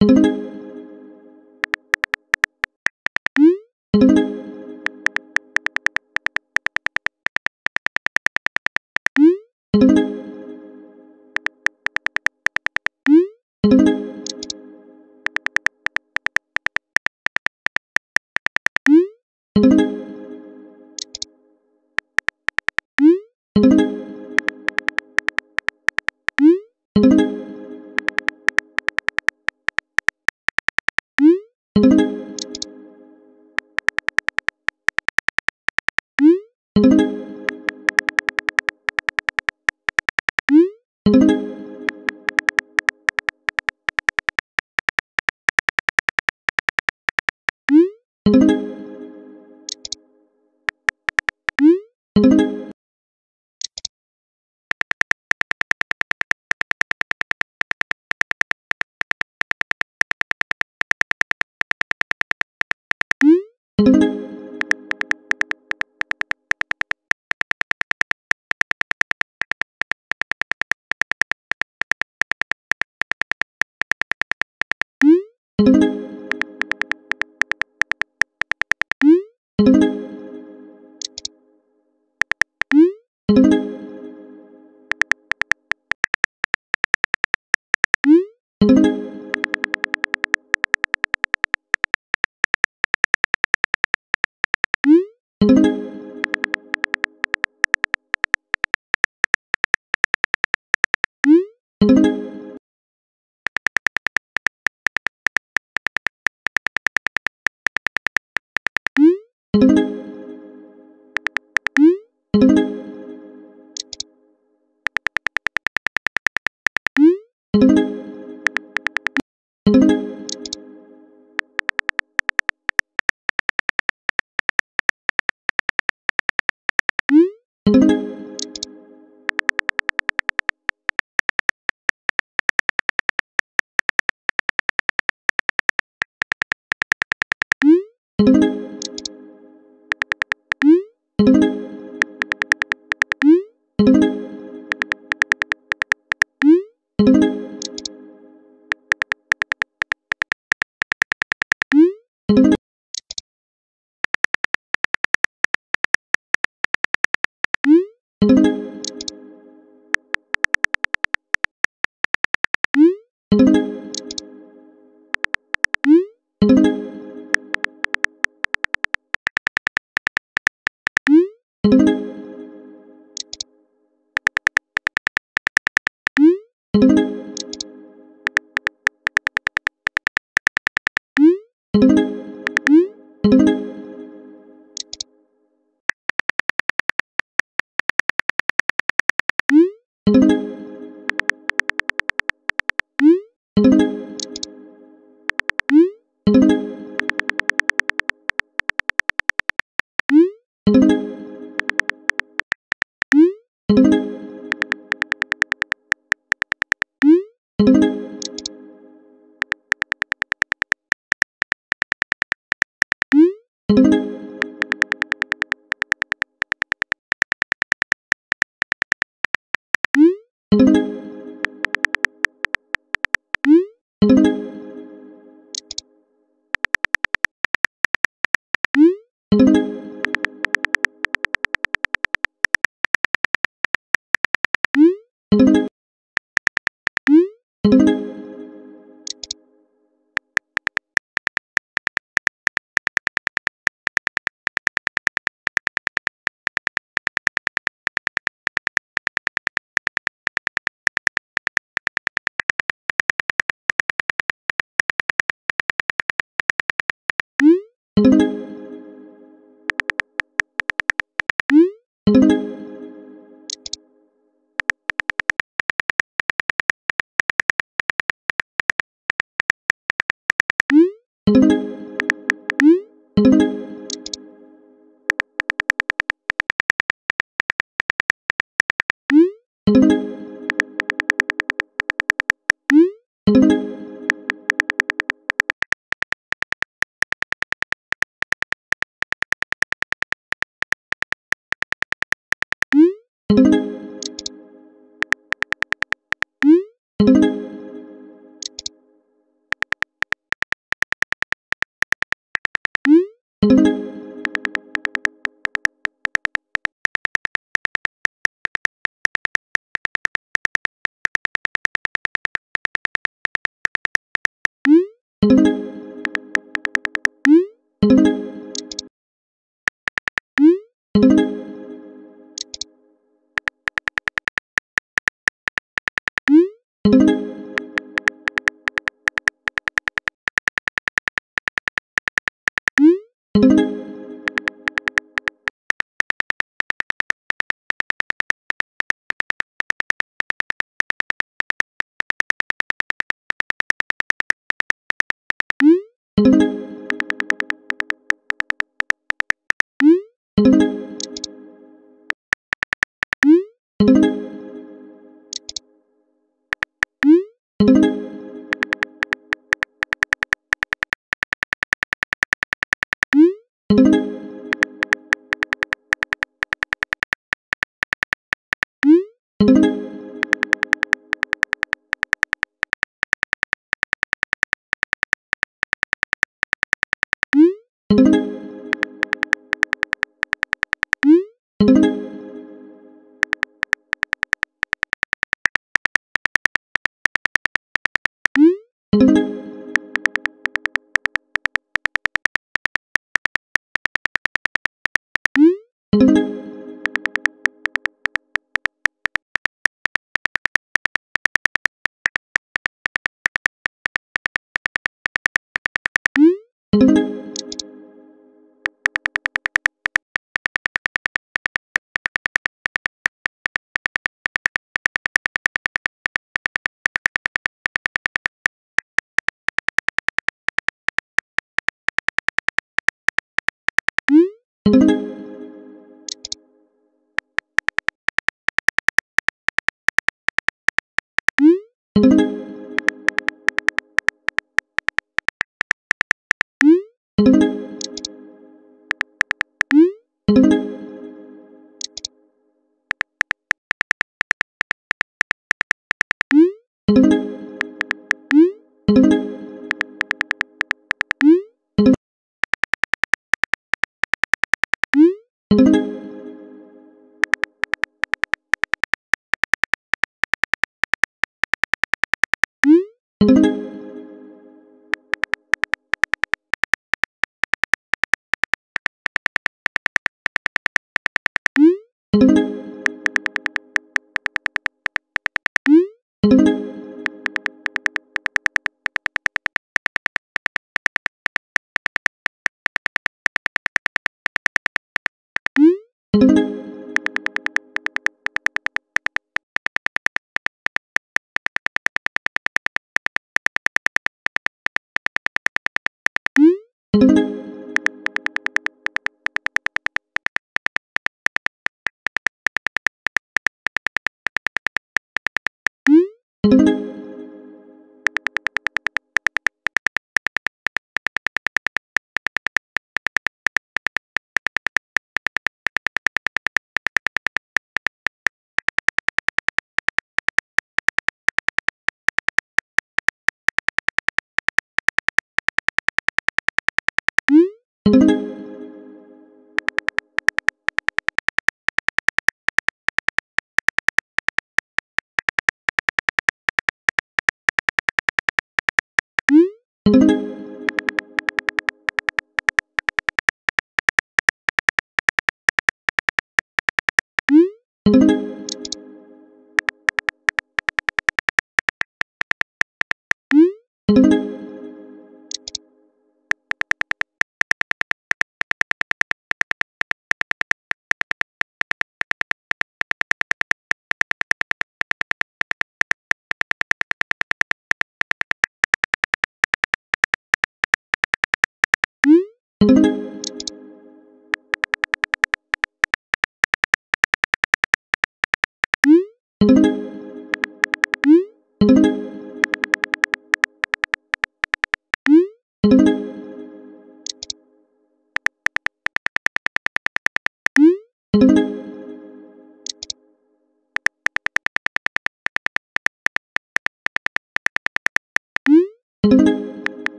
you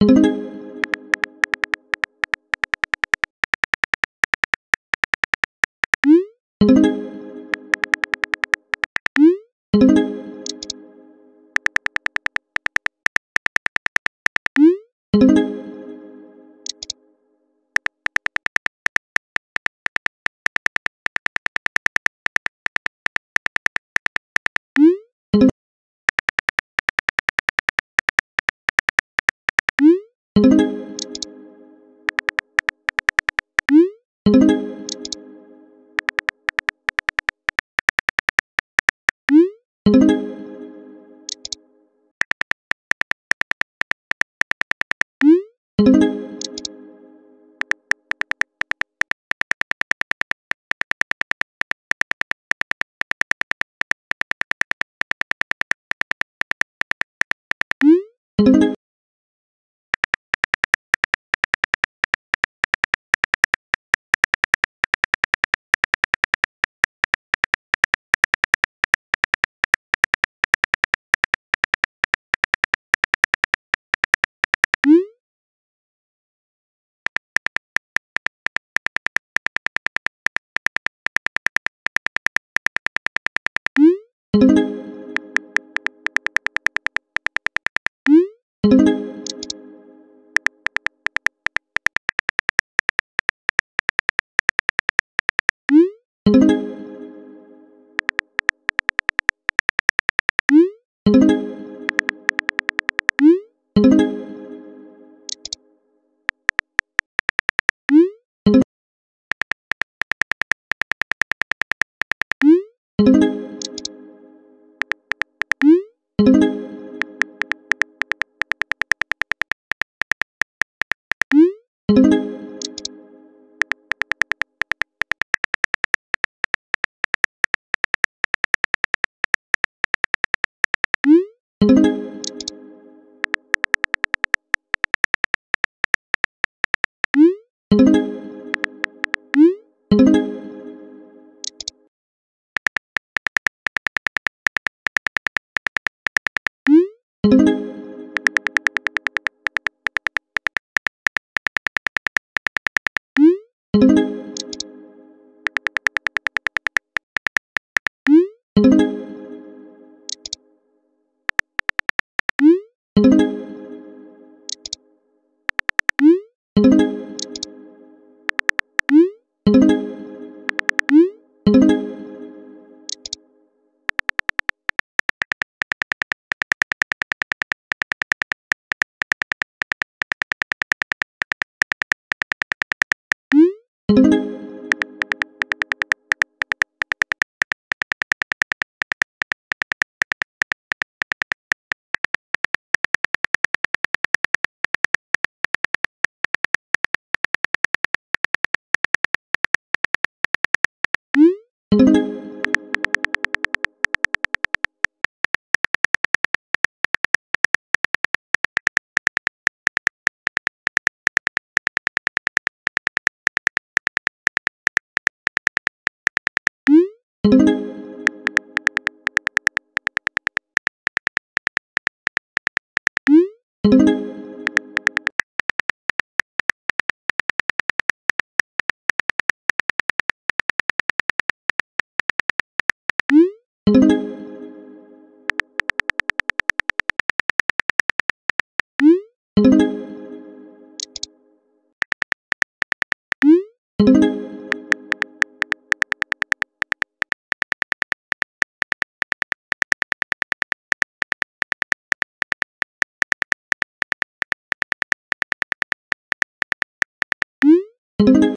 thank you thank you